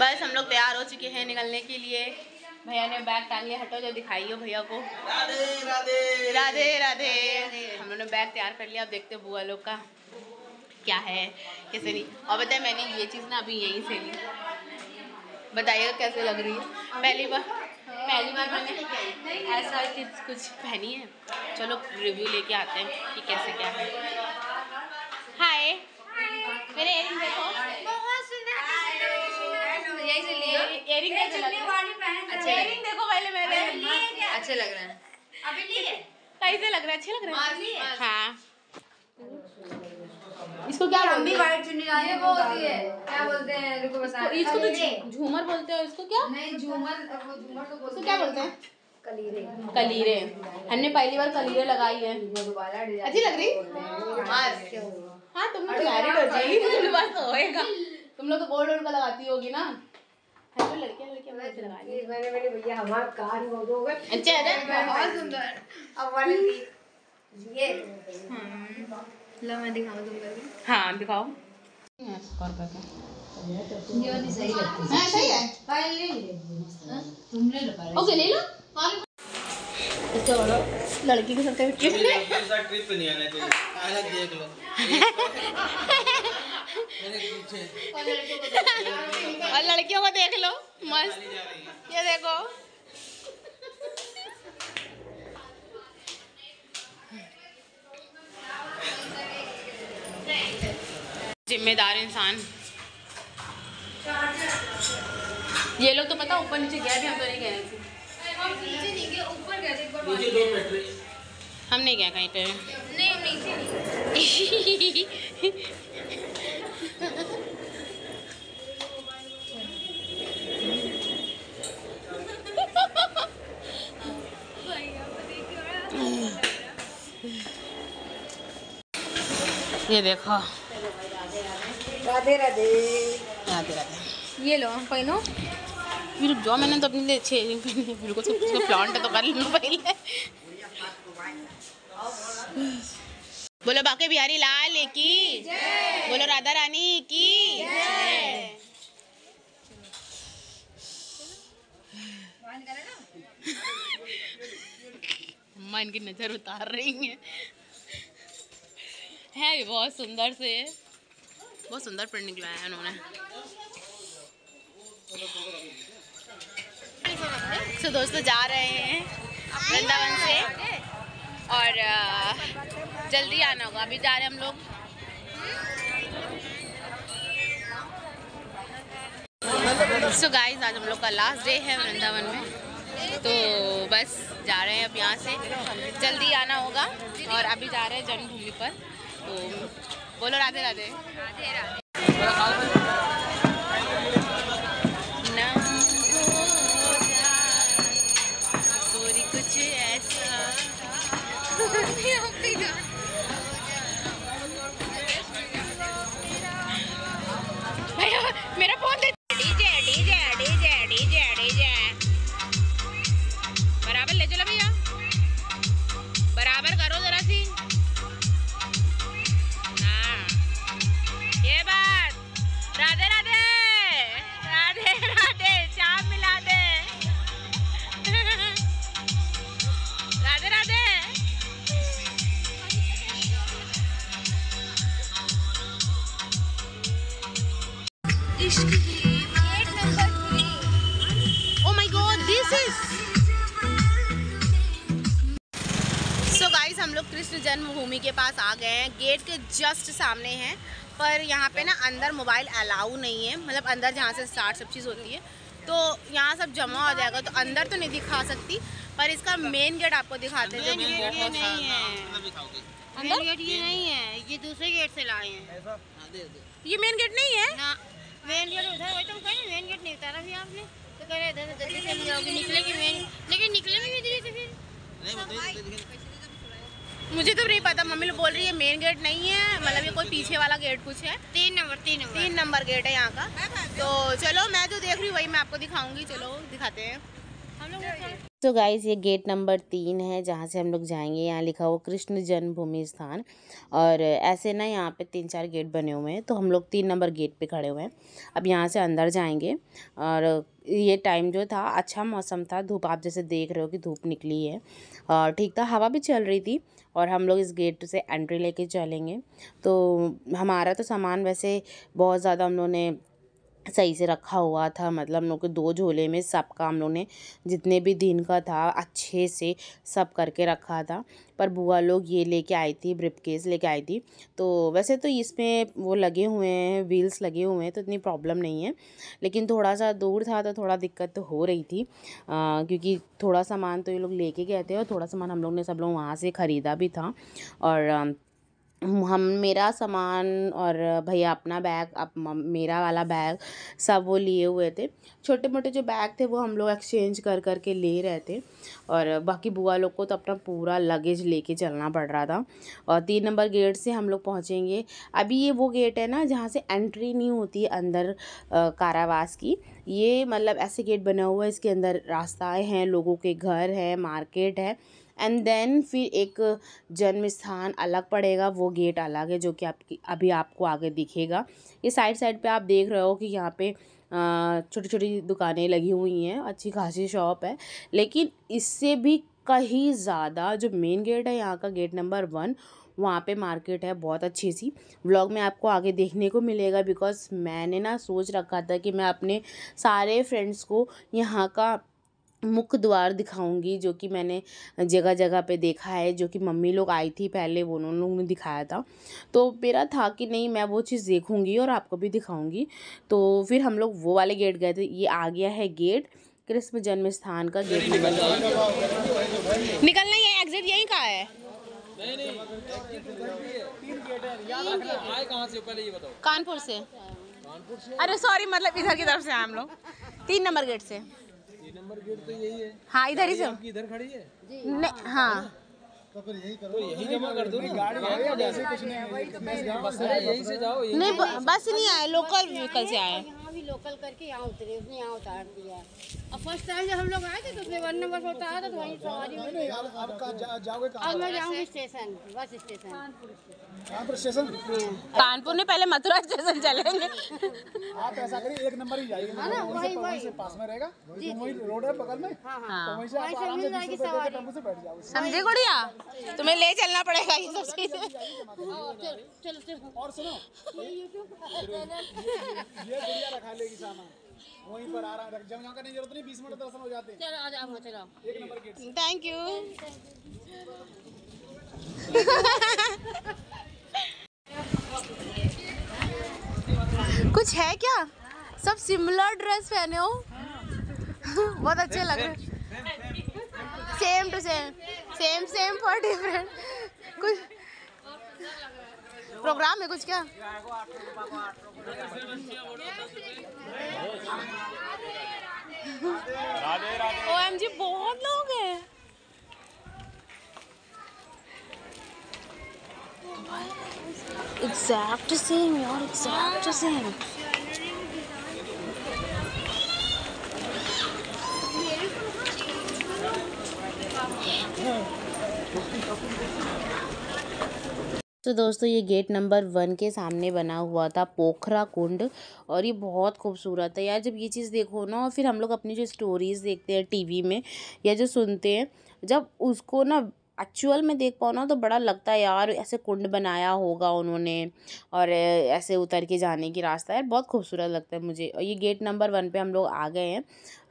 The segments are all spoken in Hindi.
बस हम लोग तैयार हो चुके हैं निकलने के लिए। भैया ने बैग टांग लिया हटो जो दिखाइए भैया को। राधे राधे। राधे राधे। हम लोगों ने बैग तैयार कर लिया। अब देखते हैं बुआ लोग का क्या है कैसे नहीं। और बताए मैंने ये चीज़ ना अभी यहीं से ली। बताइएगा कैसे लग रही है। पहली बार पहली बार मैंने ऐसा कुछ कुछ पहनी है। चलो रिव्यू लेके आते हैं कि कैसे क्या है। हाय मेरे एयरिंग देखो। यही से लिए। एयरिंग कैसे लग रहा है। अच्छा एयरिंग देखो पहले मेरे अच्छे लग रहे हैं। कैसे लग रहा है अच्छे लग रहे हैं। हाँ। इसको क्या हम भी बोलते हैं? वाइट चुन्नी लाई है वो होती है क्या बोलते हैं? रुको बता इसको तो झूमर बोलते हो इसको क्या? नहीं झूमर वो झूमर तो बोलते इसको क्या बोलते हैं? कलीरे। कलीरे। हमने पहली बार कलीरे लगाई है। अच्छी लग रही? हाँ तुम लोग मैरिड हो जाएगी तो तुम्हारे पास तो होएगा। तुम लोग तो गोल्ड वोल्ड का लगाती होगी ना। हेलो लड़कियाँ लड़कियाँ बहुत अच्छे लगा हैं। मैंने मेरे भैया हमारा कान हो दोगे अच्छा है ना बहुत सुंदर। अब वाले ये। लो मैं दिखाऊँ तुम करके हाँ दिखाओ। सौ रुपए का ये वाली सही लगती हाँ सही है। है ले ले तुमने लो ओके ले। लो इसको बोलो। लड़की के साथ अभी ट्रिप ट्रिप नहीं? आना चाहिए। आना देख लो। और लड़कियों को देख लो मस्त। ये देखो। जिम्मेदार इंसान। ये लोग तो पता ऊपर नीचे गया भी हम तो नहीं गए थे नीचे नहीं गए ऊपर गए थे एक बार नीचे दो पेट्रोल हम नहीं गए कहीं पे? नहीं हम नहीं। ये देखो। राधे राधे। राधे राधे। ये लो पहनो फिर जो मैंने तो अपने लिए छः फिर को उसका प्लांट तो कर लेना पहले। बोलो बाके बिहारी लाल की? बोलो राधा रानी की? अम्मा इनकी नज़र उतार रही हैं। है भी बहुत सुंदर से। बहुत सुंदर प्रिंट निकला है उन्होंने। तो दोस्तों जा रहे हैं वृंदावन से। और जल्दी आना होगा। अभी जा रहे हैं हम लोग। सो गाइस आज हम लोग का लास्ट डे है वृंदावन में। तो बस जा रहे हैं अब यहाँ से। जल्दी आना होगा। और अभी जा रहे हैं जन्मभूमि पर। तो बोलो राधे राधे। ना गेट के जस्ट सामने हैं पर यहाँ पे ना अंदर मोबाइल अलाउ नहीं है। मतलब अंदर जहाँ से स्टार्ट सब चीज़ होती है। तो यहाँ सब जमा हो जाएगा तो अंदर तो नहीं दिखा सकती पर इसका मेन गेट आपको दिखाते हैं। मेन गेट ये नहीं है। मतलब दिखाओगे। अंदर? गेट ये नहीं है ये दूसरे गेट से लाए हैं। ऐसा? हाँ दे दे। ये मेन गेट नहीं है? मेन गेट उधर वही तुम कहीं मेन गेट नहीं उतारा भी आपने? तो कह रहे इधर से जल्दी से ले आओगे निकलेगी मेन लेकिन निकले भी इधर से फिर। नहीं मुझे तो नहीं पता मम्मी लोग बोल रही है मेन गेट नहीं है मतलब ये कोई पीछे वाला गेट कुछ है। तीन नंबर तीन नंबर। तीन नंबर गेट है यहाँ का। तो चलो मैं जो देख रही हूँ वही मैं आपको दिखाऊँगी चलो दिखाते हैं। तो गाइस ये गेट नंबर तीन है, जहाँ से हम लोग जाएँगे। यहाँ लिखा हुआ कृष्ण जन्मभूमि स्थान और ऐसे ना यहाँ पे तीन चार गेट बने हुए हैं तो हम लोग तीन नंबर गेट पे खड़े हुए हैं। अब यहाँ से अंदर जाएँगे और ये टाइम जो था अच्छा मौसम था। धूप, आप जैसे देख रहे हो कि धूप निकली है और ठीक था, हवा भी चल रही थी और हम लोग इस गेट से एंट्री लेके चलेंगे। तो हमारा तो सामान वैसे बहुत ज़्यादा हम लोगों ने सही से रखा हुआ था। मतलब हम लोग के दो झोले में सब का हम लोग ने जितने भी दिन का था अच्छे से सब करके रखा था। पर बुआ लोग ये लेके आई थी ब्रिप केस लेके आई थी। तो वैसे तो इसमें वो लगे हुए हैं व्हील्स लगे हुए हैं तो इतनी प्रॉब्लम नहीं है। लेकिन थोड़ा सा दूर था तो थोड़ा दिक्कत तो हो रही थी। आ, क्योंकि थोड़ा सामान तो ये लोग लेके गए थे और थोड़ा सामान हम लोग ने सब लोग वहाँ से ख़रीदा भी था। और हम, मेरा सामान और भैया अपना बैग अप मेरा वाला बैग सब वो लिए हुए थे। छोटे मोटे जो बैग थे वो हम लोग एक्सचेंज कर कर के ले रहे थे और बाकी बुआ लोग को तो अपना पूरा लगेज लेके चलना पड़ रहा था और तीन नंबर गेट से हम लोग पहुँचेंगे। अभी ये वो गेट है ना, जहाँ से एंट्री नहीं होती अंदर कारावास की। ये मतलब ऐसे गेट बना हुआ है, इसके अंदर रास्ताएँ हैं, लोगों के घर हैं मार्केट है। एंड देन फिर एक जन्म स्थान अलग पड़ेगा, वो गेट अलग है, जो कि आपकी, अभी आपको आगे दिखेगा। ये साइड साइड पे आप देख रहे हो कि यहाँ पे छोटी छोटी दुकानें लगी हुई हैं, अच्छी खासी शॉप है। लेकिन इससे भी कहीं ज़्यादा जो मेन गेट है, यहाँ का गेट नंबर वन, वहाँ पे मार्केट है बहुत अच्छी सी। व्लॉग में आपको आगे देखने को मिलेगा बिकॉज़ मैंने ना सोच रखा था कि मैं अपने सारे फ्रेंड्स को यहाँ का मुख्य द्वार दिखाऊँगी जो कि मैंने जगह जगह पे देखा है जो कि मम्मी लोग आई थी पहले वो उन्होंने लोगों ने दिखाया था। तो मेरा था कि नहीं मैं वो चीज़ देखूँगी और आपको भी दिखाऊँगी। तो फिर हम लोग वो वाले गेट गए थे ये आ गया है गेट कृष्ण जन्म स्थान का गेट नंबर निकलना ये एग्जिट यहीं का है? है कानपुर से। अरे सॉरी मतलब इधर की तरफ़ से हम लोग। तीन नंबर गेट से। नंबर गेट तो यही है। हाँ इधर ही से। इधर खड़ी है? नहीं हाँ। तो यही जमा कर दो गाड़ी जैसे कुछ नहीं बस यही से जाओ यही नहीं बस नहीं आए लोकल व्हीकल से आए यहाँ भी लोकल करके यहाँ उतरे उसने यहाँ उतार दिया। और फ़र्स्ट टाइम जब हम लोग आए थे तो उसने वन नंबर पर उतारा था तो वहीं सवारी अब मैं जाऊँगी स्टेशन बस स्टेशन कानपुर में पहले मथुरा स्टेशन चलेंगे। आप ऐसा करिए एक नंबर ही जाइए। ना वही वही पास में रहेगा। जो वही रोड है बगल में। हाँ हाँ। हाँ। वहीं से आप आराम से बीस रुपए देके टेंपो से बैठ जाओ। समझे गुड़िया? तुम्हें ले चलना पड़ेगा ये सब चीज़ें। चल चल चल। और सुनो। ये गुड़िया रखा लेगी सामान। वहीं पर आराम रख जब यहाँ करने की ज़रूरत नहीं बीस मिनट दर्शन हो जाते हैं। चलो आ जाओ चलो। एक नंबर गेट थैंक यू कुछ है क्या? सब सिमिलर ड्रेस पहने हो? बहुत अच्छे लग रहे same to same same same for different कुछ प्रोग्राम है कुछ क्या? ओ एम जी बहुत लोग हैं। एग्जैक्ट सेम यार एग्जैक्ट सेम तो दोस्तों, ये गेट नंबर वन के सामने बना हुआ था, पोखरा कुंड। और ये बहुत खूबसूरत है यार, जब ये चीज़ देखो ना, और फिर हम लोग अपनी जो स्टोरीज़ देखते हैं टीवी में या जो सुनते हैं, जब उसको ना एक्चुअल में देख पाओ ना तो बड़ा लगता है यार, ऐसे कुंड बनाया होगा उन्होंने, और ऐसे उतर के जाने की रास्ता है, बहुत खूबसूरत लगता है मुझे। और ये गेट नंबर वन पे हम लोग आ गए हैं,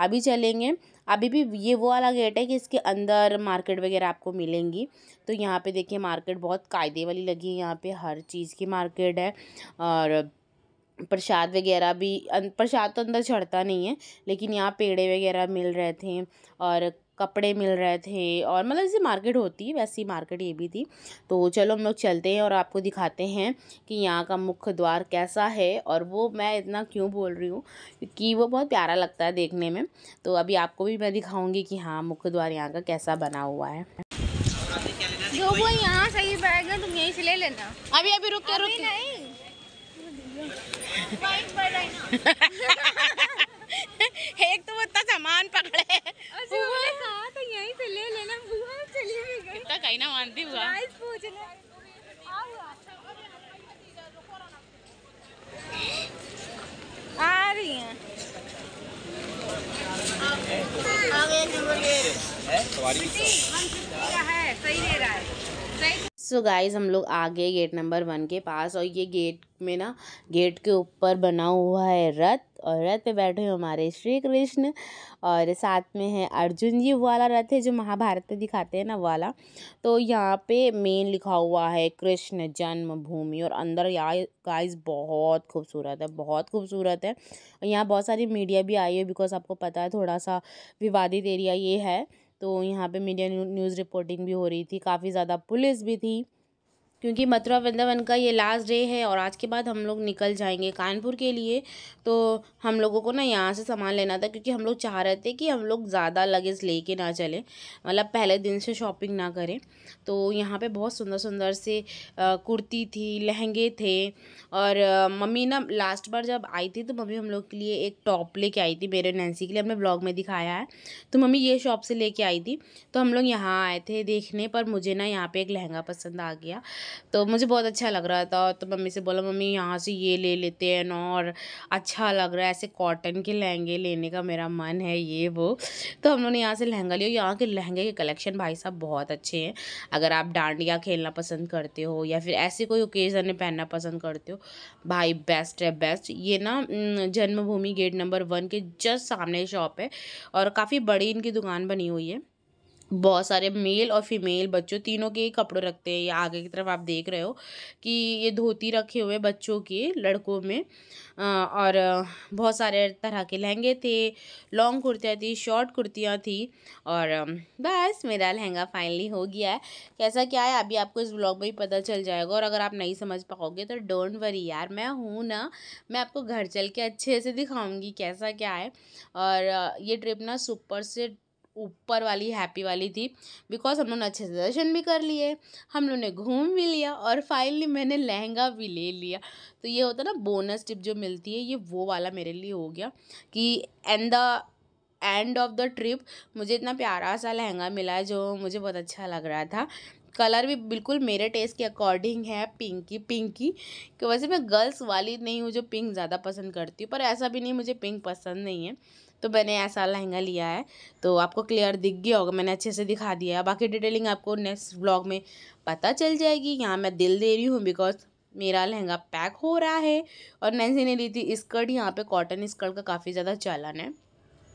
अभी चलेंगे। अभी भी ये वो वाला गेट है कि इसके अंदर मार्केट वगैरह आपको मिलेंगी। तो यहाँ पे देखिए मार्केट बहुत कायदे वाली लगी है, यहाँ पे हर चीज़ की मार्केट है, और प्रसाद वगैरह भी प्रसाद तो अंदर चढ़ता नहीं है, लेकिन यहाँ पेड़े वगैरह मिल रहे थे, और कपड़े मिल रहे थे और मतलब जैसे मार्केट होती है वैसी मार्केट ये भी थी। तो चलो हम लोग चलते हैं और आपको दिखाते हैं कि यहाँ का मुख्य द्वार कैसा है और वो मैं इतना क्यों बोल रही हूँ क्योंकि वो बहुत प्यारा लगता है देखने में। तो अभी आपको भी मैं दिखाऊँगी कि हाँ मुख्य द्वार यहाँ का कैसा बना हुआ है। जो वो यहाँ सही है तुम यहीं से ले लेना। अभी अभी रुक के रुक नहीं। एक तो वो इतना सामान पकड़े तो यहीं से ले लेना बुआ चली गई इतना कहीं ना मानती आ रही है। सही ले रहा है। सही सो so गाइज़ हम लोग आ गए गेट नंबर वन के पास और ये गेट में ना गेट के ऊपर बना हुआ है रथ और रथ पे बैठे हुए हमारे श्री कृष्ण और साथ में है अर्जुन जी। वाला रथ है जो महाभारत में दिखाते हैं ना वाला। तो यहाँ पे मेन लिखा हुआ है कृष्ण जन्मभूमि और अंदर यहाँ गाइस बहुत खूबसूरत है, बहुत खूबसूरत है। और यहाँ बहुत सारी मीडिया भी आई है बिकॉज़ आपको पता है थोड़ा सा विवादित एरिया ये है। तो यहाँ पे मीडिया न्यूज़ रिपोर्टिंग भी हो रही थी, काफ़ी ज़्यादा पुलिस भी थी। क्योंकि मथुरा वृंदावन का ये लास्ट डे है और आज के बाद हम लोग निकल जाएँगे कानपुर के लिए। तो हम लोगों को ना यहाँ से सामान लेना था क्योंकि हम लोग चाह रहे थे कि हम लोग ज़्यादा लगेज लेके ना चलें। मतलब पहले दिन से शॉपिंग ना करें। तो यहाँ पे बहुत सुंदर सुंदर से कुर्ती थी, लहंगे थे और मम्मी ना लास्ट बार जब आई थी तो मम्मी हम लोग के लिए एक टॉप लेके आई थी मेरे नैन्सी के लिए। हमने ब्लॉग में दिखाया है। तो मम्मी ये शॉप से लेके आई थी। तो हम लोग यहाँ आए थे देखने पर मुझे ना यहाँ पे एक लहंगा पसंद आ गया। तो मुझे बहुत अच्छा लग रहा था। तो मम्मी से बोला, मम्मी, यहाँ से ये ले लेते हैं ना और अच्छा लग रहा है, ऐसे कॉटन के लहंगे लेने का मेरा मन है, ये वो। तो हम लोगों ने यहाँ से लहंगा लिया। यहाँ के लहंगे के कलेक्शन भाई साहब बहुत अच्छे हैं। अगर आप डांडिया खेलना पसंद करते हो या फिर ऐसे कोई ओकेज़न में पहनना पसंद करते हो, भाई बेस्ट है बेस्ट ये ना जन्मभूमि गेट नंबर वन के जस्ट सामने शॉप है और काफ़ी बड़ी इनकी दुकान बनी हुई है। बहुत सारे मेल और फीमेल बच्चों, तीनों के कपड़े रखते हैं। ये आगे की तरफ़ आप देख रहे हो कि ये धोती रखे हुए बच्चों के, लड़कों में। और बहुत सारे तरह के लहंगे थे, लॉन्ग कुर्तियाँ थी, शॉर्ट कुर्तियाँ थी और बस मेरा लहंगा फाइनली हो गया है। कैसा क्या है, अभी आपको इस ब्लॉग में ही पता चल जाएगा। और अगर आप नहीं समझ पाओगे तो डोंट वरी यार, मैं हूँ ना, मैं आपको घर चल के अच्छे से दिखाऊँगी कैसा क्या है। और ये ट्रिप ना सुपर से ऊपर वाली हैप्पी वाली थी बिकॉज़ हम लोगों ने अच्छे से दर्शन भी कर लिए, हम लोग ने घूम भी लिया और फाइनली मैंने लहंगा भी ले लिया। तो ये होता ना बोनस टिप जो मिलती है, ये वो वाला मेरे लिए हो गया कि and the end of the trip मुझे इतना प्यारा सा लहंगा मिला जो मुझे बहुत अच्छा लग रहा था। कलर भी बिल्कुल मेरे टेस्ट के अकॉर्डिंग है पिंकी पिंकी कि वैसे मैं गर्ल्स वाली नहीं हूँ जो पिंक ज़्यादा पसंद करती हूँ, पर ऐसा भी नहीं, मुझे पिंक पसंद नहीं है। तो मैंने ऐसा लहंगा लिया है तो आपको क्लियर दिख गया होगा, मैंने अच्छे से दिखा दिया है। बाकी डिटेलिंग आपको नेक्स्ट ब्लॉग में पता चल जाएगी। यहाँ मैं दिल दे रही हूँ बिकॉज़ मेरा लहंगा पैक हो रहा है और नैन्सी ने ली थी स्कर्ट यहाँ पे कॉटन स्कर्ट का काफ़ी ज़्यादा चलन है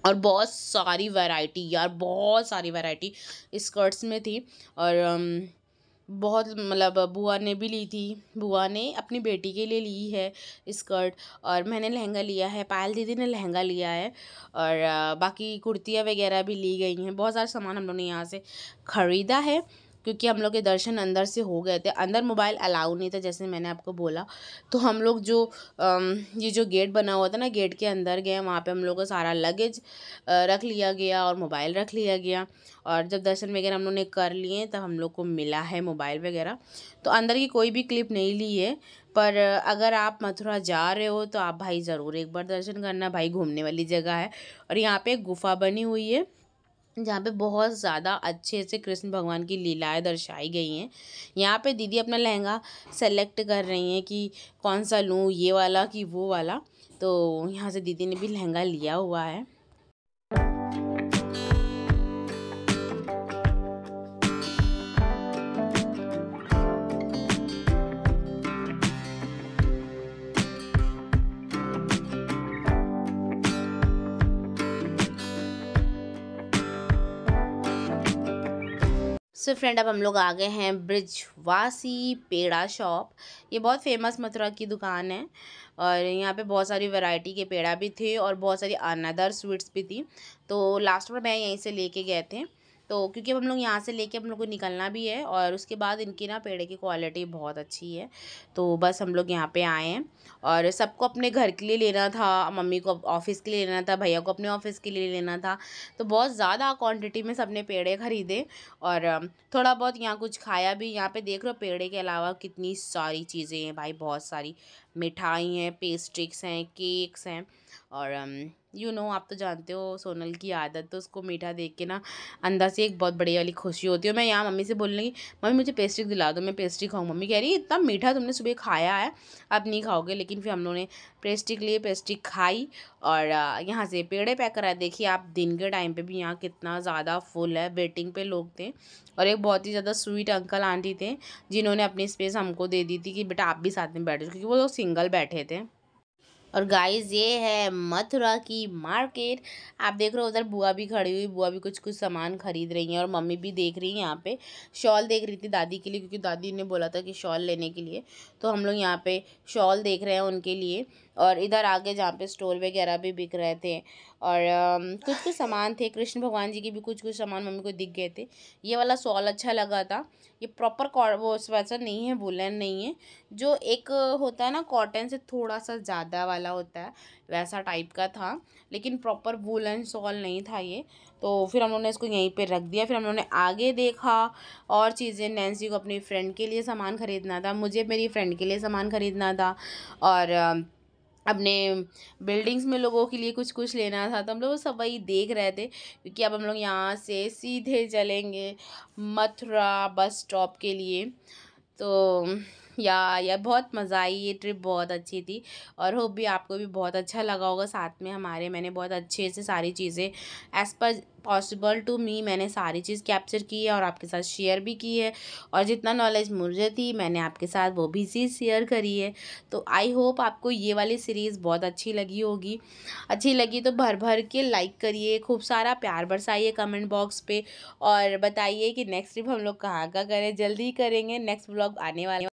और बहुत सारी वैरायटी यार बहुत सारी वैरायटी स्कर्ट्स में थी। और बहुत मतलब बुआ ने भी ली थी, बुआ ने अपनी बेटी के लिए ली है स्कर्ट और मैंने लहंगा लिया है, पायल दीदी ने लहंगा लिया है और बाकी कुर्तियाँ वगैरह भी ली गई हैं, बहुत सारा सामान हम लोग ने यहाँ से ख़रीदा है। क्योंकि हम लोग के दर्शन अंदर से हो गए थे। अंदर मोबाइल अलाउ नहीं था, जैसे मैंने आपको बोला। तो हम लोग जो ये जो गेट बना हुआ था ना, गेट के अंदर गए, वहाँ पे हम लोग का सारा लगेज रख लिया गया और मोबाइल रख लिया गया। और जब दर्शन वगैरह हम लोग ने कर लिए, तब हम लोग को मिला है मोबाइल वगैरह। तो अंदर की कोई भी क्लिप नहीं ली है, पर अगर आप मथुरा जा रहे हो तो आप भाई ज़रूर एक बार दर्शन करना। भाई घूमने वाली जगह है। और यहाँ पे गुफ़ा बनी हुई है। जहाँ पे बहुत ज़्यादा अच्छे से कृष्ण भगवान की लीलाएँ दर्शाई गई हैं। यहाँ पे दीदी अपना लहंगा सेलेक्ट कर रही हैं कि कौन सा लूँ, ये वाला कि वो वाला। तो यहाँ से दीदी ने भी लहंगा लिया हुआ है। सो फ्रेंड अब हम लोग आ गए हैं ब्रिजवासी पेड़ा शॉप ये बहुत फ़ेमस मथुरा की दुकान है और यहाँ पे बहुत सारी वैरायटी के पेड़ा भी थे और बहुत सारी अनदर स्वीट्स भी थी। तो लास्ट में मैं यहीं से लेके गए थे। तो क्योंकि हम लोग यहाँ से लेके हम लोग को निकलना भी है और उसके बाद इनकी ना पेड़े की क्वालिटी बहुत अच्छी है। तो बस हम लोग यहाँ पे आए हैं और सबको अपने घर के लिए लेना था, मम्मी को ऑफ़िस के लिए लेना था, भैया को अपने ऑफ़िस के लिए लेना था। तो बहुत ज़्यादा क्वांटिटी में सबने पेड़े ख़रीदे और थोड़ा बहुत यहाँ कुछ खाया भी। यहाँ पे देख रहे हो पेड़े के अलावा कितनी सारी चीज़ें हैं भाई, बहुत सारी मिठाई हैं पेस्ट्रिक्स हैं केक्स हैं और यू नो आप तो जानते हो सोनल की आदत तो उसको मीठा देख के ना अंदर से एक बहुत बड़ी वाली खुशी होती है। मैं यहाँ मम्मी से बोलने की मम्मी, मुझे पेस्ट्री दिला दो, मैं पेस्ट्री खाऊँ। मम्मी कह रही, इतना मीठा तुमने सुबह खाया है, अब नहीं खाओगे। लेकिन फिर हम लोगों ने पेस्ट्री के लिए पेस्ट्री खाई और यहाँ से पेड़े पैक कराए। देखिए आप दिन के टाइम पर भी यहाँ कितना ज़्यादा फुल है वेटिंग पे लोग थे और एक बहुत ही ज़्यादा स्वीट अंकल आंटी थे, जिन्होंने अपनी स्पेस हमको दे दी थी कि, बेटा आप भी साथ में बैठे क्योंकि वो लोग सिंगल बैठे थे। और गाइस ये है मथुरा की मार्केट आप देख रहे हो, उधर बुआ भी खड़ी हुई, बुआ भी कुछ कुछ सामान खरीद रही हैं और मम्मी भी देख रही हैं यहाँ पे। शॉल देख रही थी दादी के लिए, क्योंकि दादी ने बोला था कि शॉल लेने के लिए। तो हम लोग यहाँ पे शॉल देख रहे हैं उनके लिए। और इधर आगे जहाँ पे स्टोर वगैरह भी बिक रहे थे और कुछ कुछ सामान थे। कृष्ण भगवान जी के भी कुछ कुछ सामान मम्मी को दिख गए थे। ये वाला सॉल अच्छा लगा था। ये प्रॉपर वो वैसा नहीं है, वुलन नहीं है। जो एक होता है ना, कॉटन से थोड़ा सा ज़्यादा वाला होता है, वैसा टाइप का था। लेकिन प्रॉपर वुलन शॉल नहीं था ये। तो फिर हम लोगों ने इसको यहीं पे रख दिया। फिर हम लोगों ने आगे देखा और चीज़ें नैन्सी को अपनी फ्रेंड के लिए सामान ख़रीदना था। मुझे मेरी फ्रेंड के लिए सामान ख़रीदना था। और अपने बिल्डिंग्स में लोगों के लिए कुछ कुछ लेना था तो हम लोग सब वही देख रहे थे, क्योंकि अब हम लोग यहाँ से सीधे चलेंगे मथुरा बस स्टॉप के लिए। तो या या बहुत मज़ा आई, ये ट्रिप बहुत अच्छी थी और होप भी आपको भी बहुत अच्छा लगा होगा साथ में हमारे। मैंने बहुत अच्छे से सारी चीज़ें as per possible to me मैंने सारी चीज़ कैप्चर की है और आपके साथ शेयर भी की है और जितना नॉलेज मुझे थी, मैंने आपके साथ वो भी चीज़ शेयर करी है। तो आई होप आपको ये वाली सीरीज़ बहुत अच्छी लगी होगी। अच्छी लगी तो भर भर के लाइक करिए, खूब सारा प्यार बरसाइए कमेंट बॉक्स पे और बताइए कि नेक्स्ट ट्रिप हम लोग कहाँ का करें। जल्दी करेंगे नेक्स्ट ब्लॉग आने वाले